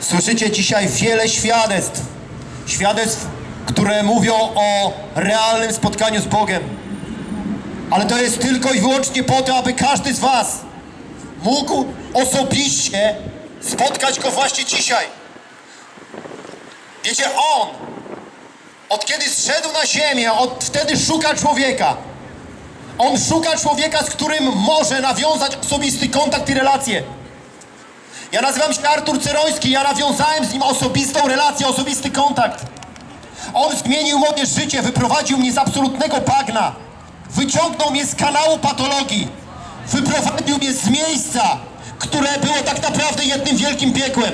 Słyszycie dzisiaj wiele świadectw. Świadectw, które mówią o realnym spotkaniu z Bogiem. Ale to jest tylko i wyłącznie po to, aby każdy z Was mógł osobiście spotkać Go właśnie dzisiaj. Wiecie, On od kiedy zszedł na ziemię, od wtedy szuka człowieka. On szuka człowieka, z którym może nawiązać osobisty kontakt i relację. Ja nazywam się Artur Ceroński, ja nawiązałem z nim osobistą relację, osobisty kontakt. On zmienił moje życie, wyprowadził mnie z absolutnego bagna. Wyciągnął mnie z kanału patologii. Wyprowadził mnie z miejsca, które było tak naprawdę jednym wielkim piekłem.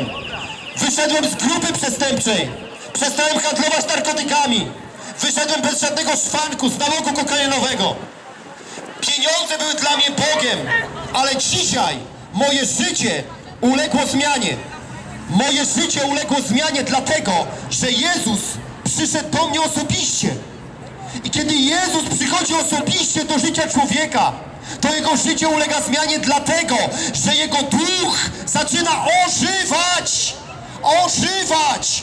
Wyszedłem z grupy przestępczej. Przestałem handlować narkotykami. Wyszedłem bez żadnego szwanku z nałogu kokainowego. Pieniądze były dla mnie Bogiem, ale dzisiaj moje życie uległo zmianie. Moje życie uległo zmianie dlatego, że Jezus przyszedł do mnie osobiście. I kiedy Jezus przychodzi osobiście do życia człowieka, to jego życie ulega zmianie dlatego, że jego duch zaczyna ożywać. Ożywać!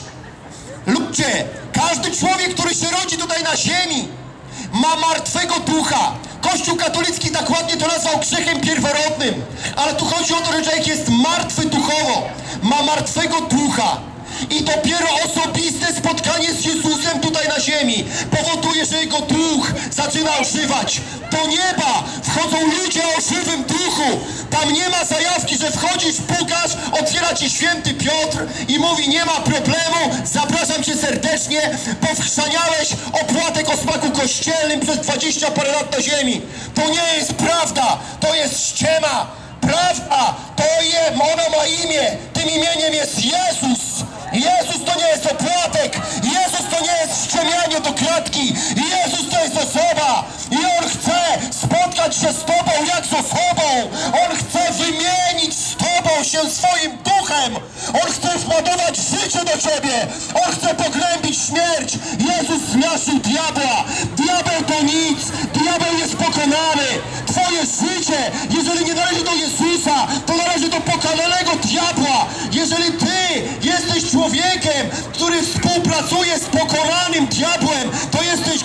Ludzie, każdy człowiek, który się rodzi tutaj na ziemi, ma martwego ducha. Kościół katolicki tak ładnie to nazwał grzechem pierworodnym. Ale tu chodzi o to, że człowiek jest martwy duchowo. Ma martwego ducha. I dopiero osobiste spotkanie z Jezusem tutaj na ziemi powoduje, że jego duch zaczyna ożywać. Do nieba wchodzą ludzie o żywym duchu. Tam nie ma zajawki, że wchodzisz, pukasz, otwiera ci święty Piotr i mówi nie ma problemu, zapraszam cię serdecznie, bo wchrzaniałeś opłatek o smaku kościelnym przez 20 parę lat na ziemi. To nie jest prawda, to jest ściema. Prawda, to je, ono ma imię, tym imieniem jest Jezus. Jezus to nie jest opłatek, Jezus to nie jest ściemianie do klatki, Jezus to jest osoba się z Tobą jak z osobą, On chce wymienić z Tobą się swoim duchem, On chce władować życie do Ciebie, On chce pogrębić śmierć. Jezus zmiaszył diabła, diabeł to nic, diabeł jest pokonany. Twoje życie, jeżeli nie należy do Jezusa, to należy do pokonanego diabła. Jeżeli Ty jesteś człowiekiem, który współpracuje z pokonanym diabłem, to jesteś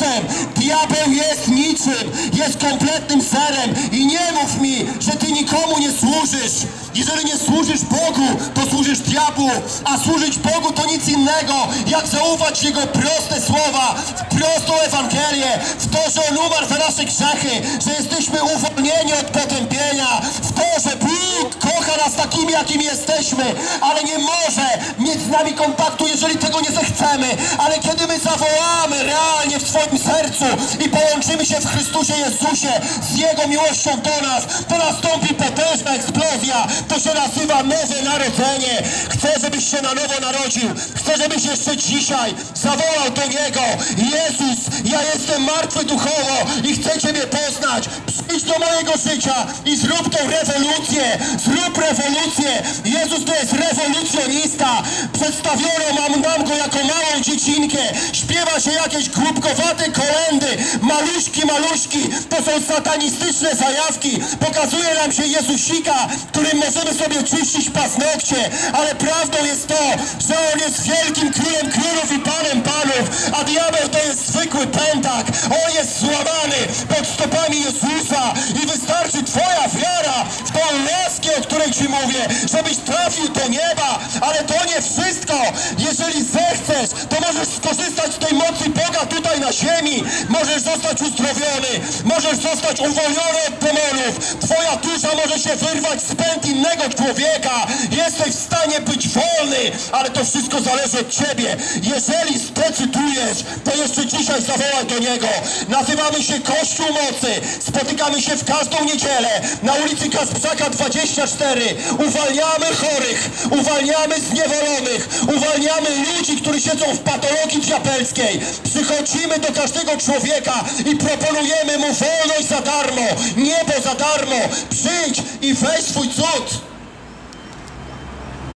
głupcem. Diabeł jest niczym, jest kompletnym serem i nie mów mi, że ty nikomu nie służysz. Jeżeli nie służysz Bogu, to służysz diabłu, a służyć Bogu to nic innego, jak zaufać Jego proste słowa, w prostą Ewangelię, w to, że On umarł za nasze grzechy, że jesteśmy uwolnieni od potępienia, w to, że Bóg jakimi jesteśmy, ale nie może mieć z nami kontaktu, jeżeli tego nie zechcemy. Ale kiedy my zawołamy realnie w swoim sercu i połączymy się w Chrystusie Jezusie z Jego miłością do nas, to nastąpi potężna eksplozja. To się nazywa nowe narodzenie. Chcę, żebyś się na nowo narodził. Chcę, żebyś jeszcze dzisiaj zawołał do Niego. Jezus, ja jestem martwy duchowo i chcę Ciebie poznać. Przyjdź do mojego życia i zrób tą rewolucję. Zrób rewolucję. Jezus to jest rewolucjonista. Przedstawiono mam nam go jako małą dziecinkę. Śpiewa się jakieś głupkowate kolendy. Maluśki, maluśki. To są satanistyczne zajawki. Pokazuje nam się Jezusika, którym możemy sobie czyścić paznokcie. Ale prawdą jest to, że On jest wielkim królem królów i panem panów. A diabeł to jest zwykły pętak. On jest złamany pod stopami Jezusa. I wystarczy Twoja wiara w tą laskę, o której Ci mówię, żebyś trafił do nieba. Ale to zechcesz, to możesz skorzystać z tej mocy Boga tutaj na ziemi. Możesz zostać uzdrowiony. Możesz zostać uwolniony od demonów. Twoja dusza może się wyrwać z pęd innego człowieka. Jesteś w stanie być wolny, ale to wszystko zależy od Ciebie. Jeżeli zdecydujesz, to jeszcze dzisiaj zawołaj do Niego. Nazywamy się Kościół Mocy. Spotykamy się w każdą niedzielę na ulicy Kasprzaka 24. Uwalniamy chorych, uwalniamy zniewolonych, uwalniamy ludzi, którzy siedzą w patologii diabelskiej. Przychodzimy do każdego człowieka i proponujemy mu wolność za darmo, niebo za darmo. Przyjdź i weź swój cud.